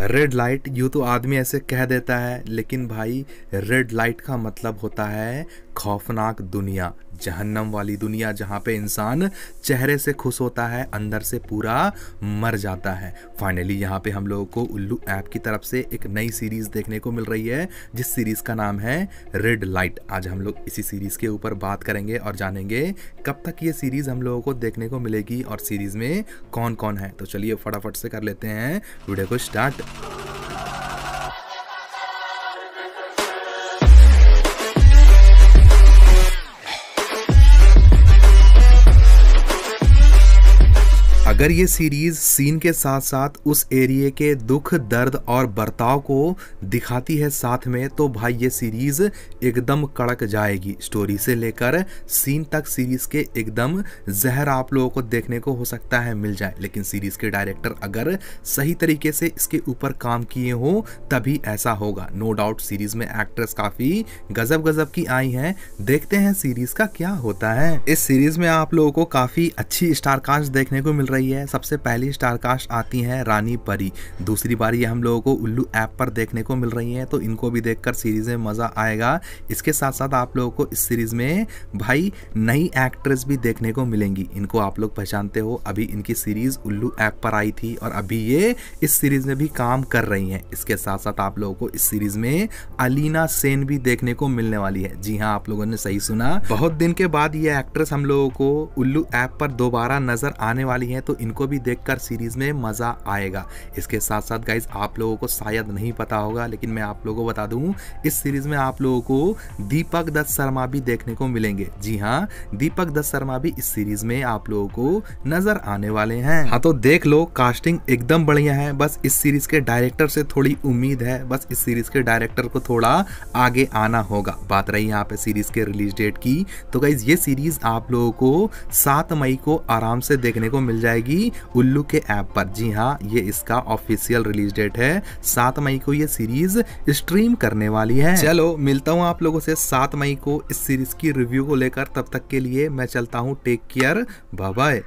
Red light यूँ तो आदमी ऐसे कह देता है, लेकिन भाई रेड लाइट का मतलब होता है खौफनाक दुनिया, जहन्नम वाली दुनिया जहाँ पे इंसान चेहरे से खुश होता है, अंदर से पूरा मर जाता है। फाइनली यहाँ पे हम लोगों को उल्लू ऐप की तरफ़ से एक नई सीरीज़ देखने को मिल रही है, जिस सीरीज़ का नाम है रेड लाइट आज हम लोग इसी सीरीज़ के ऊपर बात करेंगे और जानेंगे कब तक ये सीरीज़ हम लोगों को देखने को मिलेगी और सीरीज़ में कौन कौन है। तो चलिए फटाफट से कर लेते हैं वीडियो को स्टार्ट। अगर ये सीरीज़ सीन के साथ साथ उस एरिए के दुख, दर्द और बर्ताव को दिखाती है साथ में तो भाई ये सीरीज़ एकदम कड़क जाएगी। स्टोरी से लेकर सीन तक सीरीज़ के एकदम जहर आप लोगों को देखने को हो सकता है, मिल जाए। लेकिन सीरीज़ के डायरेक्टर अगर सही तरीके से इसके ऊपर काम किए हो, तभी ऐसा होगा। नो डाउट सीरीज़ में एक्ट्रेस काफ़ी गजब गजब की आई हैं। देखते हैं सीरीज़ का क्या होता है। इस सीरीज़ में आप लोगों को काफ़ी अच्छी स्टारकास्ट देखने को मिल रही रही है। सबसे पहली स्टारकास्ट आती हैं रानी परी। दूसरी बार ये हम लोगों को उल्लू ऐप पर देखने को मिल रही हैं तो इनको भी देखकर सीरीज़ में मज़ा आएगा। इसके साथ साथ आप लोगों को इस सीरीज़ में भाई नई एक्ट्रेस भी देखने को मिलेंगी। इनको आप लोग पहचानते हो। अभी इनकी सीरीज़ उल्लू ऐप पर आई थी और अभी ये इस सीरीज़ में भी काम कर रही हैं। इसके साथ साथ आप लोगों को इस सीरीज़ में अलीना सेन भी देखने को मिलने वाली है। जी हाँ आप लोगों ने सही सुना। बहुत दिन के बाद ये एक्ट्रेस हम लोगों को उल्लू ऐप पर दोबारा नज़र आने वाली है तो इनको भी देखकर सीरीज़ में मज़ा आएगा। इसके साथ साथ गाइज़ आप लोगों को शायद नहीं पता होगा, लेकिन मैं आप लोगों को बता दूँ, इस सीरीज़ में आप लोगों को दीपक दत्त शर्मा भी देखने को मिलेंगे। जी हाँ दीपक दत्त शर्मा भी इस सीरीज़ में आप लोगों को नज़र आने वाले हैं। हाँ तो देख लो कास्टिंग एकदम बढ़िया है। बस इस सीरीज़ के डायरेक्टर से थोड़ी उम्मीद है। बस इस सीरीज़ के डायरेक्टर को थोड़ा आगे आना होगा। बात रही यहाँ पे सीरीज़ के रिलीज़ डेट की तो गाइज़ ये सीरीज़ आप लोगों को सात मई को आराम से देखने को मिल जाएगी। जाएगी उल्लू के ऐप पर। जी हाँ ये इसका ऑफिशियल रिलीज़ डेट है। सात मई को ये सीरीज़ स्ट्रीम करने वाली है। चलो, मिलता हूँ आप लोगों से सात मई को इस सीरीज़ की रिव्यू को लेकर। तब तक के लिए मैं चलता हूँ टेक केयर बाय